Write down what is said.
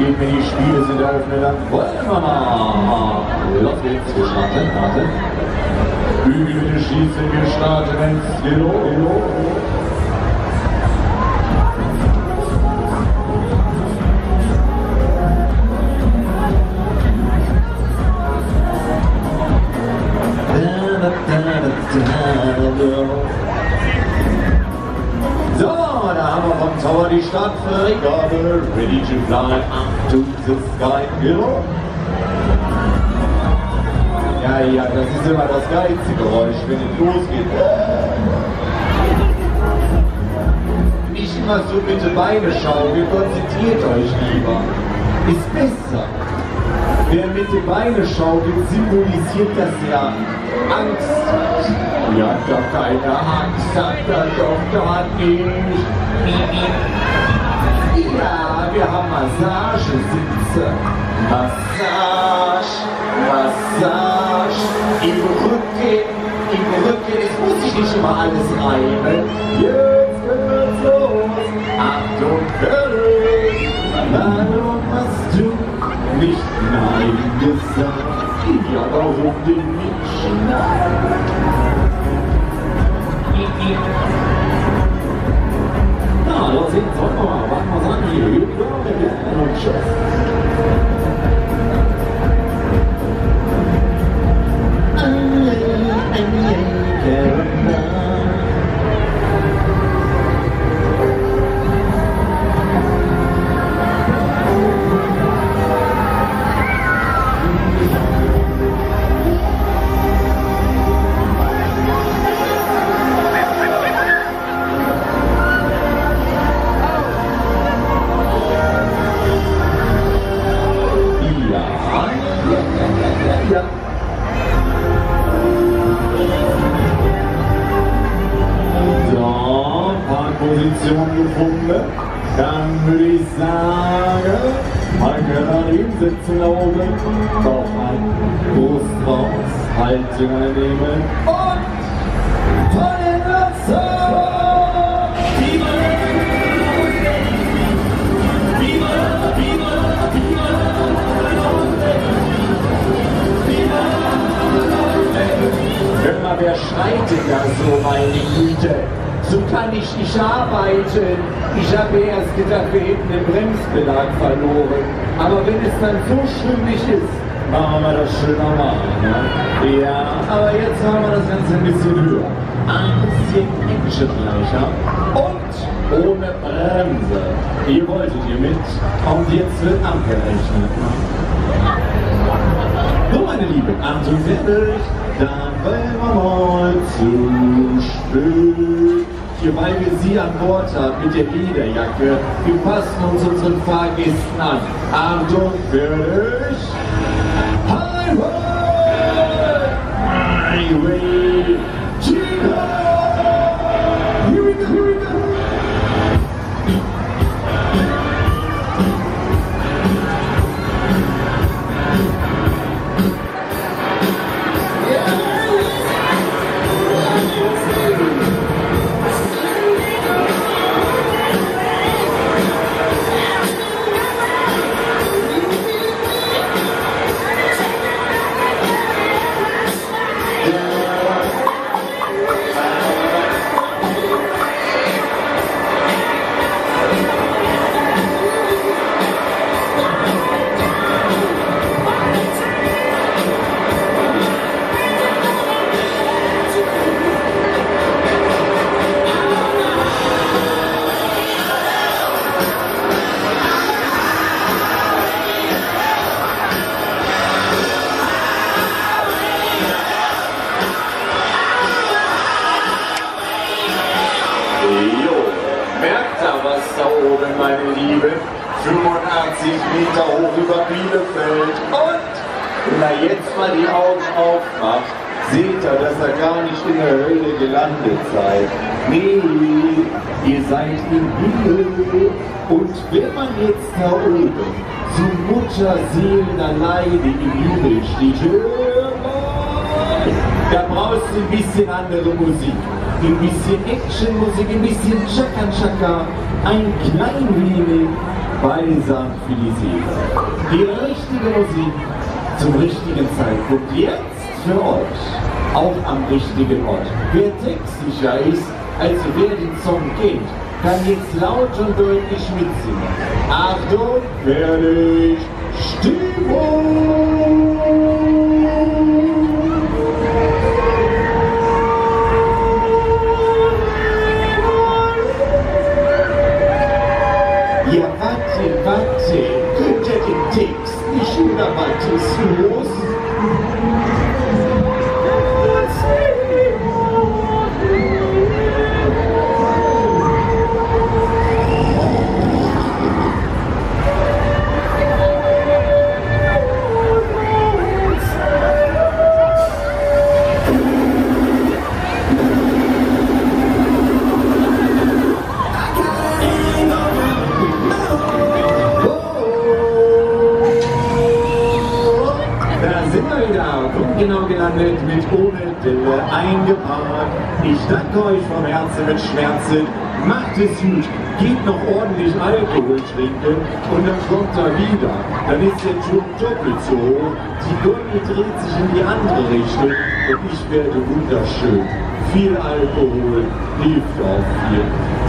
geht, wenn die Spiele sind eröffnet, dann wollen wir mal. Los geht's, wir starten, warte. Bügel bitte schießen, wir starten ins Kilo, Kilo. So, die Stadtfreigabe. Ready to fly up to the sky. Genau. Ja, ja, das ist immer das geilste Geräusch, wenn es losgeht. Nicht immer so bitte Beine schaukeln, konzentriert euch lieber. Ist besser. Wer mit den Beinen schaukelt, symbolisiert das ja Angst. Ja, doch keine Angst, hat er doch gar nicht. Ja, wir haben Massagesitze. Massage, Massage. Im Rücken, im Rücken. Es muss sich nicht immer alles reiben. Jetzt geht's los. Achtung, König. Warum hast du nicht Nein gesagt? Ja, warum denn nicht? Na, warten wir's an hier. Here we go again und tschüss. Parkposition gefunden. Dann würde ich sagen, man kann da hinsetzen da oben. Doch ein Brust raus, Haltung einnehmen und fallen So kann ich nicht arbeiten. Ich habe erst gedacht, wir hätten den Bremsbelag verloren. Aber wenn es dann so schlimmig ist, machen wir das schön normal. Ne? Ja, aber jetzt machen wir das Ganze ein bisschen höher. Ein bisschen actionreicher. Und ohne Bremse. Ihr wolltet ihr mit. Und jetzt wird abgerechnet. So, meine Lieben, Achtung, fertig. Dann wollen wir mal zu spät. Hier, weil wir Sie an Bord haben mit der Lederjacke, wir passen uns unseren Fahrgästen an. Achtung, fertig. Merkt ihr was da oben, meine Lieben? 85 Meter hoch über Bielefeld. Und, wenn ihr jetzt mal die Augen aufmacht, seht ihr, dass ihr gar nicht in der Hölle gelandet seid. Nee, ihr seid im Himmel. Und wenn man jetzt da oben zu Mutterseelen alleine im Himmel steht, da brauchst du ein bisschen andere Musik. Ein bisschen Actionmusik, ein bisschen Chaka Chaka, ein klein wenig bei St. Felicita. Die richtige Musik zum richtigen Zeitpunkt. Jetzt für euch, auch am richtigen Ort. Wer textsicher ist, also wer den Song kennt, kann jetzt laut und deutlich mitsingen. Achtung, fertig, Stimmung! Warte, warte, könnt ihr den Text nicht unerwartungslos? Da sind wir wieder, genau gelandet mit ohne Dille eingeparkt. Ich danke euch vom Herzen mit Schmerzen. Macht es gut, geht noch ordentlich Alkohol trinken und dann kommt er wieder. Dann ist der Druck doppelt so hoch. Die Gummi dreht sich in die andere Richtung und ich werde wunderschön. Viel Alkohol hilft auch viel.